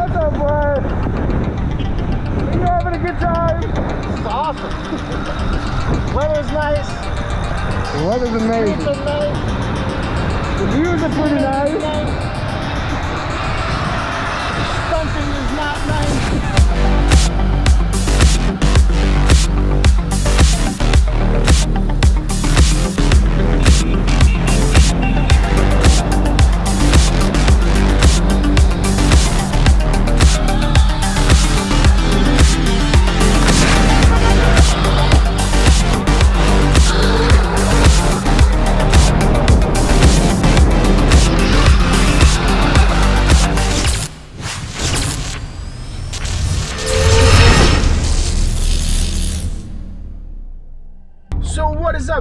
What's up, boy? Are you having a good time? It's awesome. Weather's nice. The weather's amazing. Are nice. The views are pretty nice. Stunting is not nice. So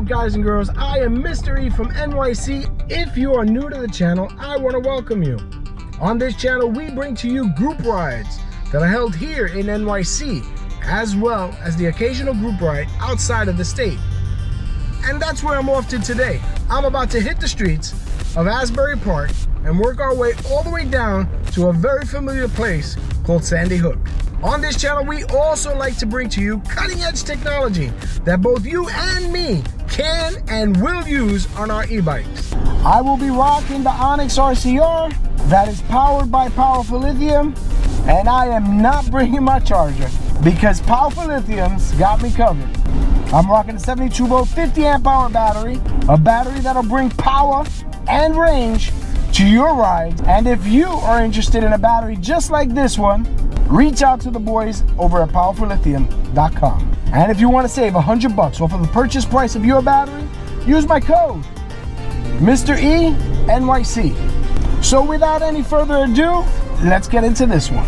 guys and girls? I am Mr. E from NYC. If you are new to the channel, I want to welcome you. On this channel, we bring to you group rides that are held here in NYC, as well as the occasional group ride outside of the state. And that's where I'm off to today. I'm about to hit the streets of Asbury Park and work our way all the way down to a very familiar place called Sandy Hook. On this channel, we also like to bring to you cutting edge technology that both you and me can and will use on our e-bikes. I will be rocking the Onyx RCR that is powered by Powerful Lithium and I am not bringing my charger because Powerful Lithium's got me covered. I'm rocking a 72 volt 50 amp hour battery, a battery that'll bring power and range to your ride. And if you are interested in a battery just like this one, reach out to the boys over at powerfullithium.com. And if you want to save 100 bucks off of the purchase price of your battery, use my code Mr. E NYC. So without any further ado, let's get into this one.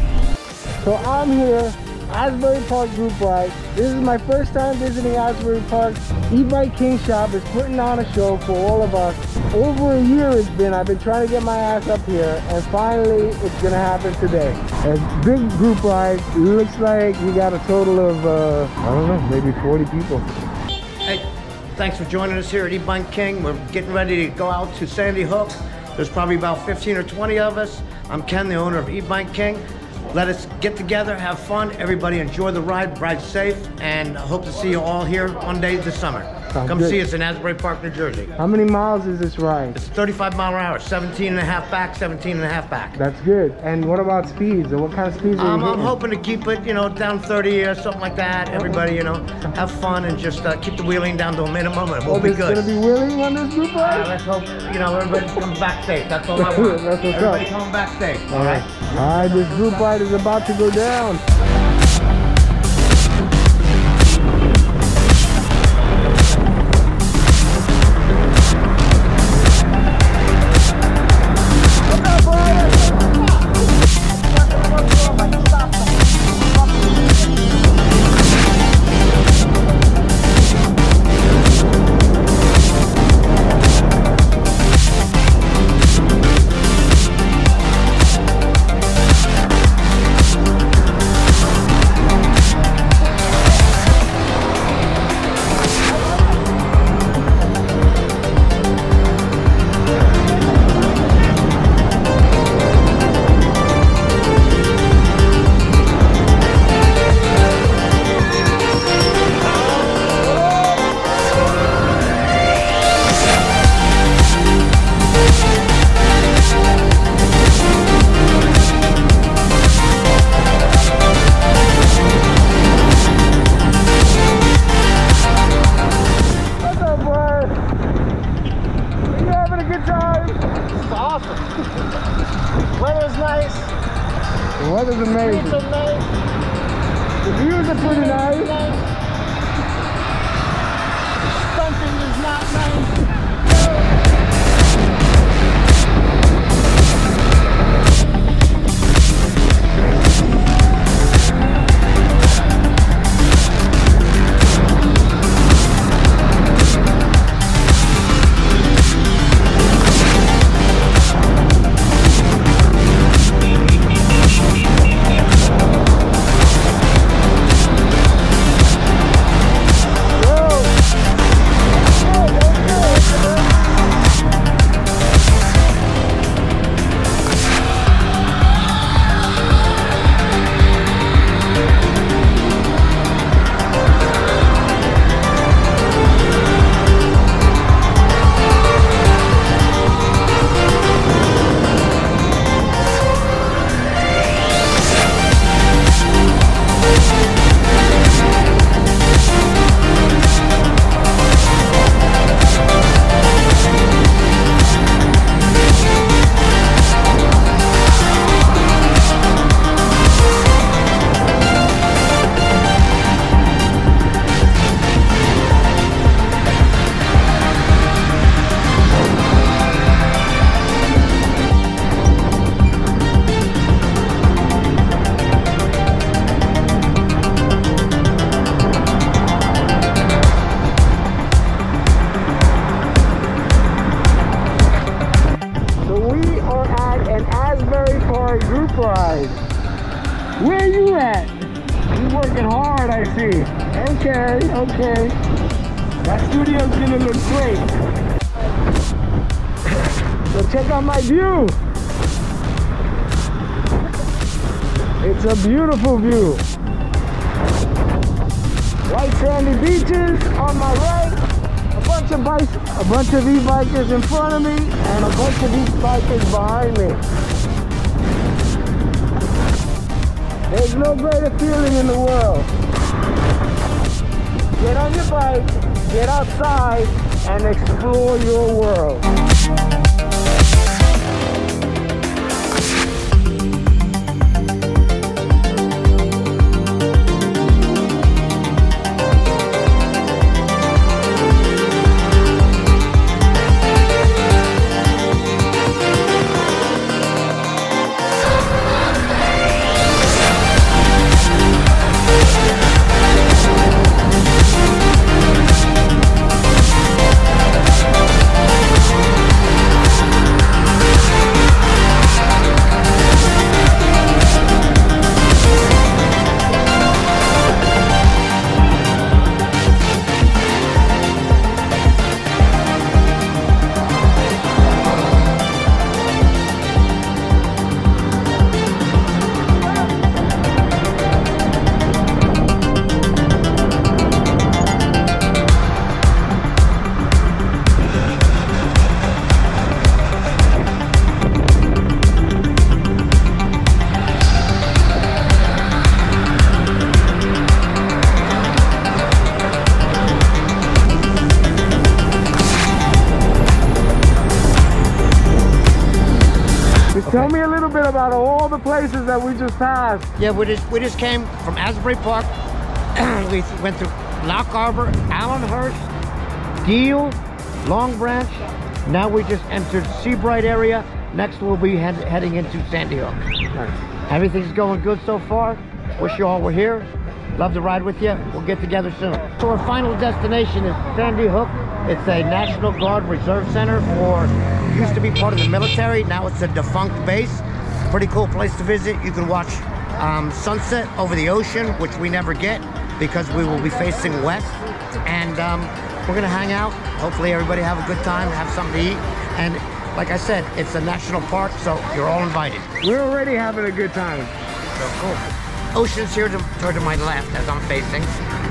So I'm here, Asbury Park Group Ride. This is my first time visiting Asbury Park. E-Bike King Shop is putting on a show for all of us. Over a year it's been, I've been trying to get my ass up here and finally it's gonna happen today. A big group ride, looks like we got a total of, uh, I don't know, maybe 40 people. Hey, thanks for joining us here at E-Bike King. We're getting ready to go out to Sandy Hook. There's probably about 15 or 20 of us. I'm Ken, the owner of E-Bike King. Let us get together, have fun. Everybody enjoy the ride, ride safe, and I hope to see you all here one day this summer. Sounds Come good. see us in Asbury Park, New Jersey. How many miles is this ride? It's 35 mile an hour, 17 and a half back, 17 and a half back. That's good. And what about speeds? Or what kind of speeds are you Um, I'm hoping to keep it, you know, down 30 or something like that. Everybody, you know, have fun and just uh, keep the wheeling down to a minimum and we'll Oh, be good. gonna be wheeling on this group Uh, ride? let's hope, you know, everybody comes back safe. That's all I want. That's what's everybody up. come back safe, all right? All right, this group ride is about to go down. The weather's amazing. Streets are nice. The views are pretty nice. Group. Where you at? You working hard, I see. Okay, okay. That studio's gonna look great. So check out my view. It's a beautiful view. White sandy beaches on my right, a bunch of bikes, a bunch of e-bikers in front of me, and a bunch of e-bikers behind me. There's no greater feeling in the world. Get on your bike, get outside, and explore your world. Me a little bit about all the places that we just passed. Yeah, we just we just came from Asbury Park. we went through Loch Arbour, Allenhurst, Deal, Long Branch. Now we just entered Seabright area. Next we'll be head, heading into Sandy Hook. Everything's going good so far. Wish you all were here. Love to ride with you. We'll get together soon. So our final destination is Sandy Hook. It's a National Guard Reserve Center for, used to be part of the military. Now it's a defunct base. Pretty cool place to visit. You can watch um, sunset over the ocean, which we never get because we will be facing west. And um, we're gonna hang out. Hopefully everybody have a good time, have something to eat. And like I said, it's a national park, so you're all invited. We're already having a good time. So cool. Ocean's here to, toward to my left as I'm facing.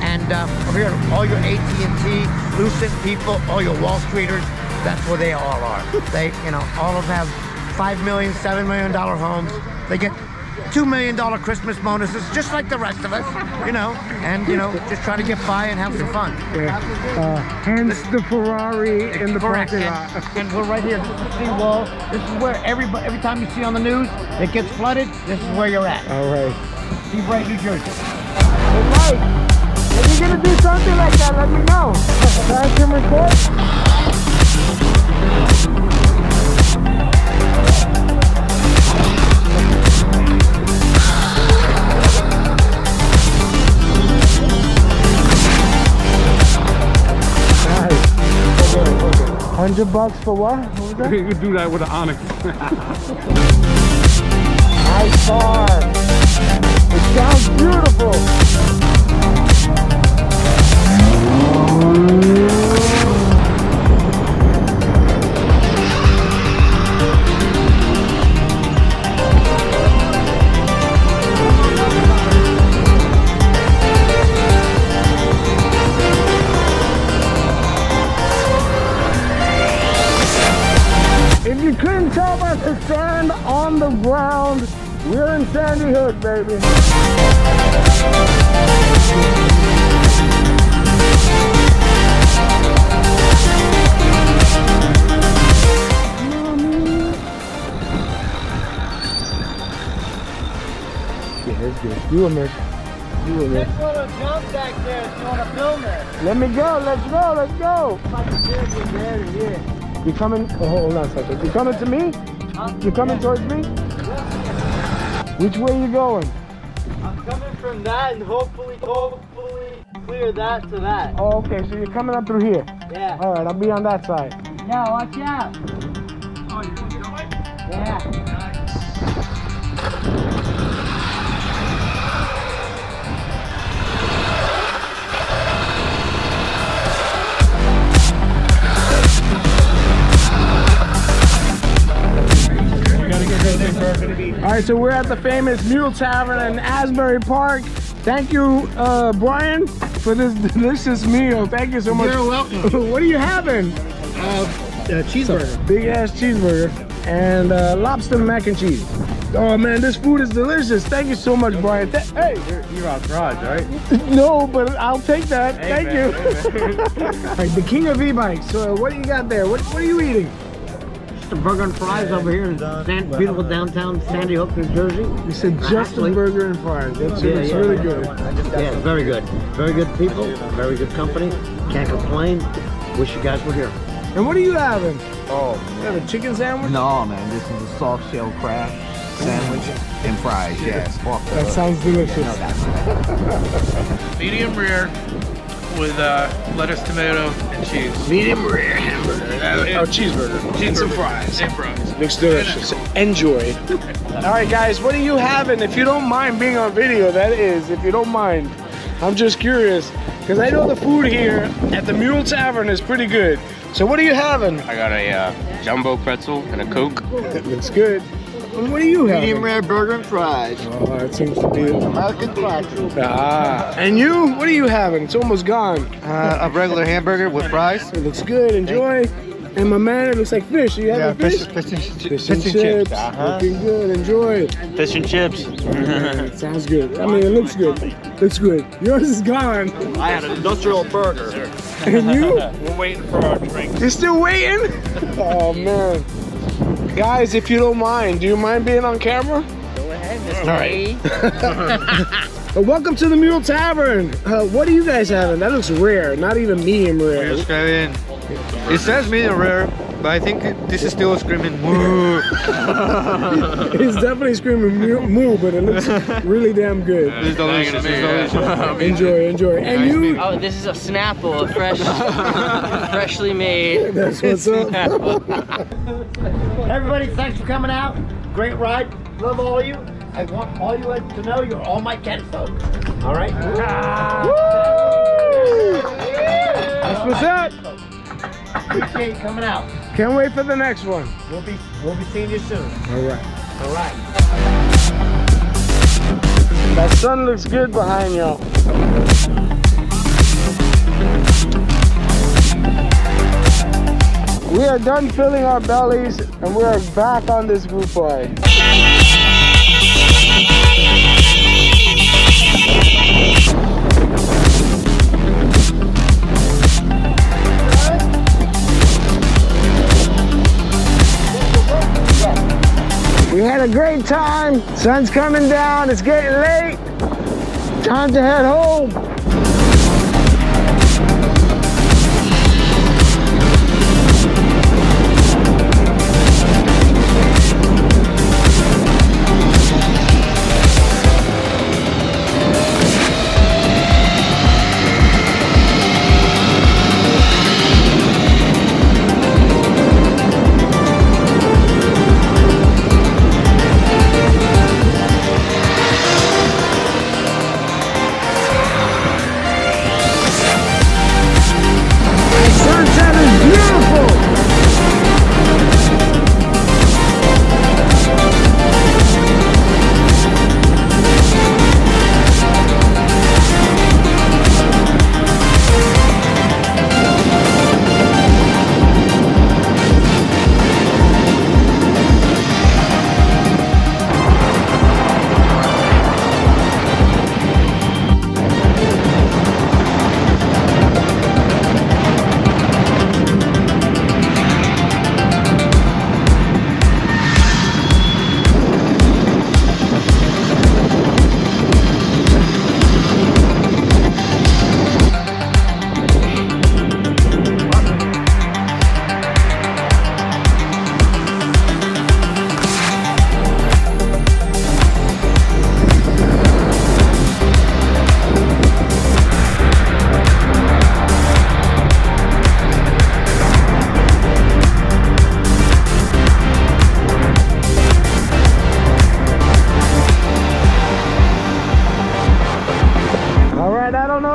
And uh, over here, all your AT&T, Lucent people, all your Wall Streeters, that's where they all are. They, you know, all of them have five million, seven million dollar homes. They get two million dollar Christmas bonuses, just like the rest of us, you know, and you know, just try to get by and have some fun. Yeah. Uh, hence the Ferrari in the Correct. parking And, lot. and we're right here. This is the seawall. This is where everybody, every time you see on the news, it gets flooded. This is where you're at. All right. Seabright, New Jersey. Hey, Mike, if you're gonna do something like that, let me know. So I can record. Hundred bucks for what? What was that? You could do that with an Onyx. Nice car. If you couldn't tell by the sand on the ground, we're in Sandy Hook, baby. Yeah, it's good. You a miss. You a miss. little jump back there if you want to film it. Let me go. Let's go. Let's go. You're coming? Oh, hold on a second. You coming to me? You coming towards me? Which way are you going? I'm coming from that and hopefully, hopefully clear that to that. Oh, okay. So you're coming up through here. Yeah. All right. I'll be on that side. Yeah, watch out. Oh, yeah. All right, so we're at the famous Mule Tavern in Asbury Park. Thank you, uh, Brian, for this delicious meal. Thank you so much. You're welcome. what are you having? Uh, cheeseburger. Big ass cheeseburger and uh, lobster mac and cheese. Oh man, this food is delicious. Thank you so much, Brian. Th- hey, You're, you're on garage, right? no, but I'll take that. Hey, Thank man, you. All right, the king of e-bikes. So what do you got there? What, what are you eating? Just a burger and fries over here in San, beautiful downtown Sandy Hook, New Jersey. You said just a burger and fries. That Yeah, looks yeah. really good. Yeah, very good. Very good people. Very good company. Can't complain. Wish you guys were here. And what are you having? Oh, You have a chicken sandwich? No, man, this is a soft shell crab sandwich and fries. Yes, off That sounds delicious. medium rare with uh, lettuce, tomato, and cheese. Medium rare hamburger. Oh, cheeseburger. And some fries. And fries. Looks delicious. Enjoy. All right, guys, what are you having? If you don't mind being on video, that is, if you don't mind. I'm just curious because I know the food here at the Mule Tavern is pretty good. So what are you having? I got a uh, jumbo pretzel and a Coke. It looks good. And what are you having? medium rare burger and fries. Oh, that seems to be. American classic. Ah. And you? What are you having? It's almost gone. Uh, a regular hamburger with fries. It looks good. Enjoy. And my man, it looks like fish. You having fish? fish, and, Fish and chips. Looking good. Enjoy. Fish and chips. It sounds good. I mean, it looks good. Looks good. Yours is gone. I had an industrial burger. And you? We're waiting for our drink. You're still waiting? Oh man. Guys, if you don't mind, do you mind being on camera? Go ahead, Mr. welcome to the Mule Tavern. Uh, what are you guys having? That looks rare, not even medium rare. Just having. It says medium rare, but I think this is still screaming moo. It's definitely screaming moo, moo, but it looks really damn good. It's delicious. It's delicious. Enjoy, enjoy. And you, Oh, this is a Snapple, fresh, freshly made. that's what's up. Everybody, thanks for coming out. Great ride. Love all of you. I want all you to know you're all my kinfolk. All right? That's what's up. Appreciate you coming out. Can't wait for the next one. We'll be we'll be seeing you soon. All right. All right. That sun looks good behind y'all. We are done filling our bellies and we are back on this group ride. We had a great time. Sun's coming down. It's getting late. Time to head home.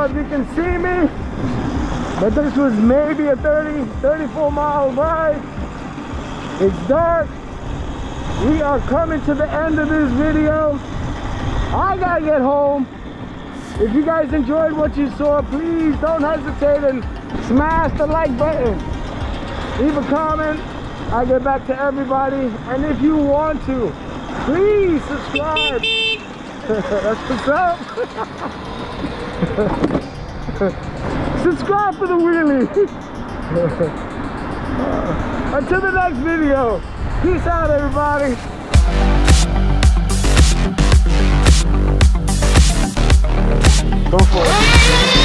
If you can see me, but this was maybe a 30, 34 mile ride. It's dark. we are coming to the end of this video. I gotta get home. If you guys enjoyed what you saw, please don't hesitate and smash the like button. Leave a comment. I get back to everybody. And if you want to, please subscribe. That's what's up. subscribe for the wheelie. Uh, until the next video. Peace out, everybody. Go for it.